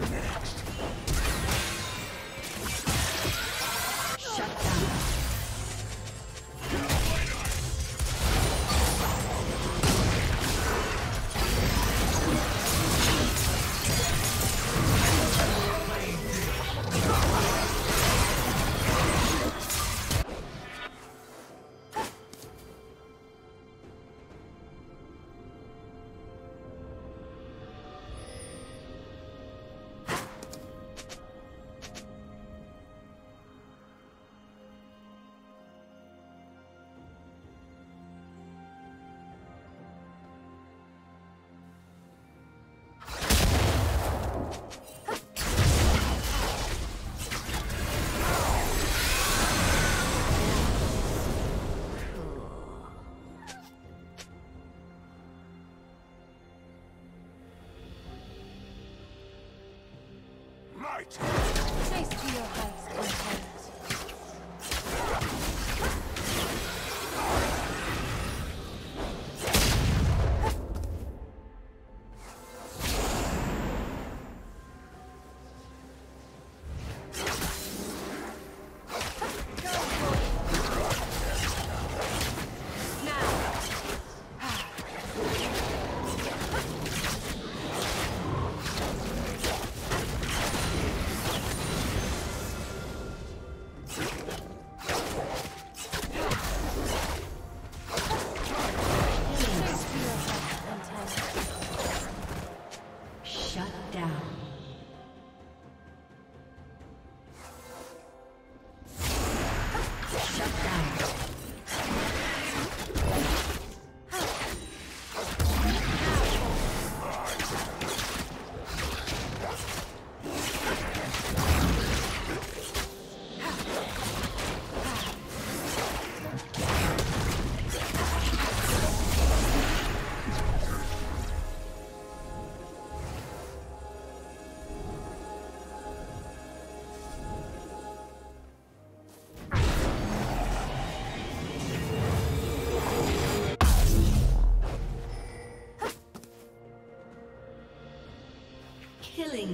next? Your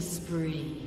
Spree.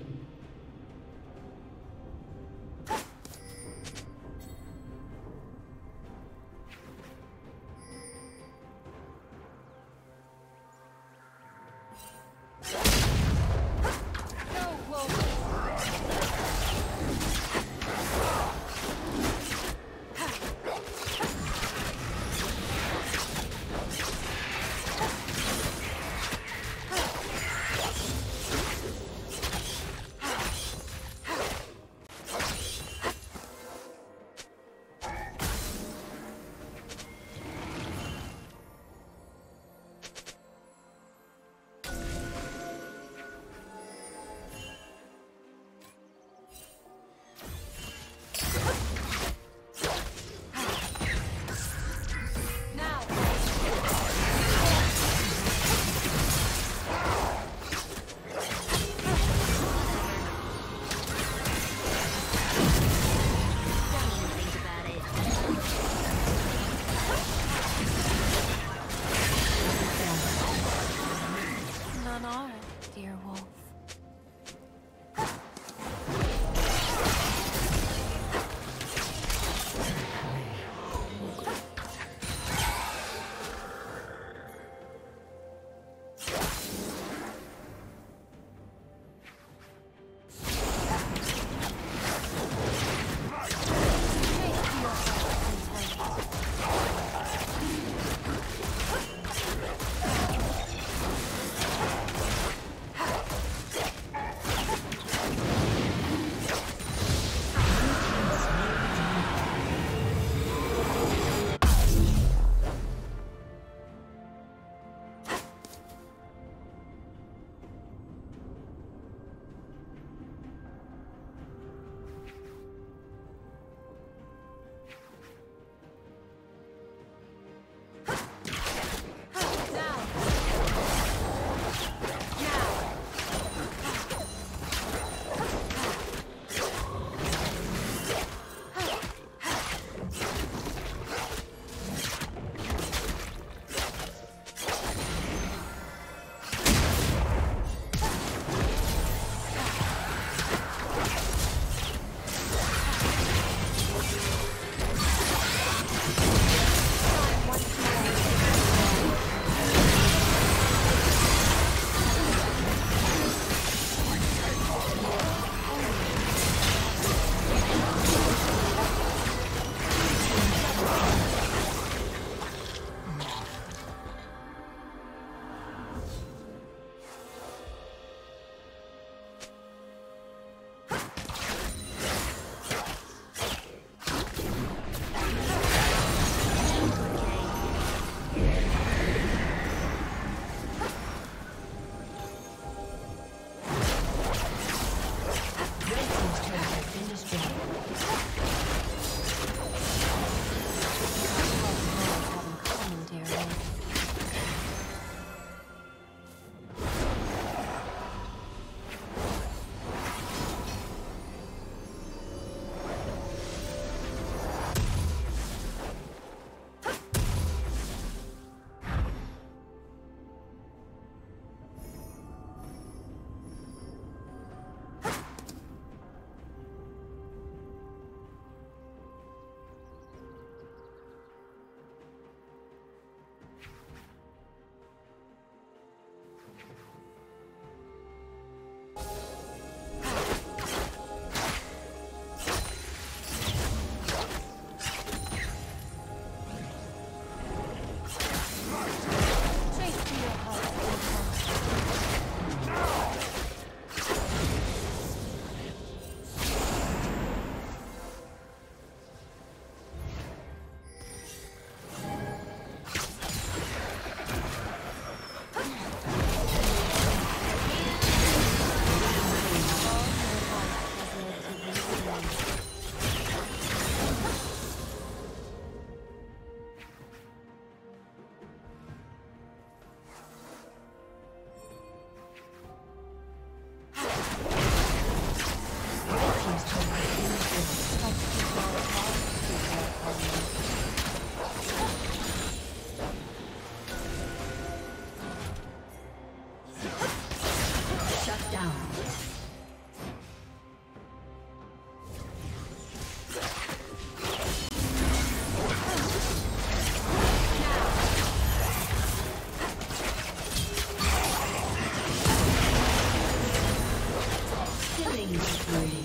Killing spree.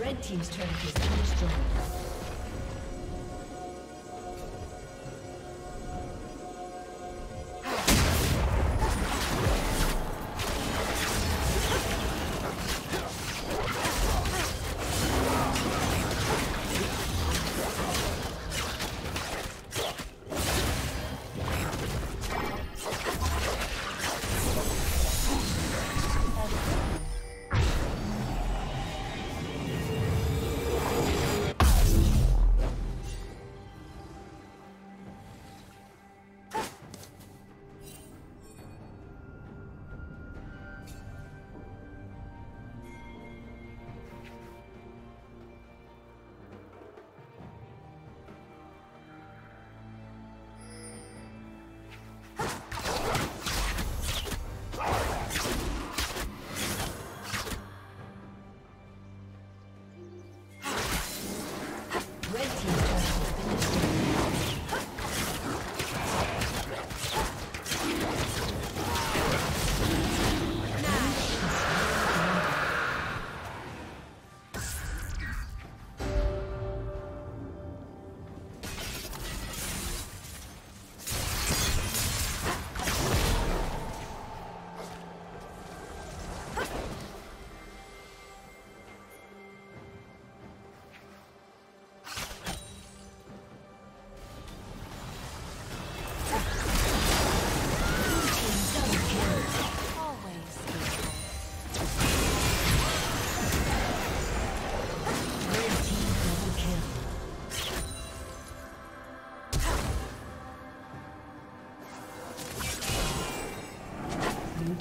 Red Team's turret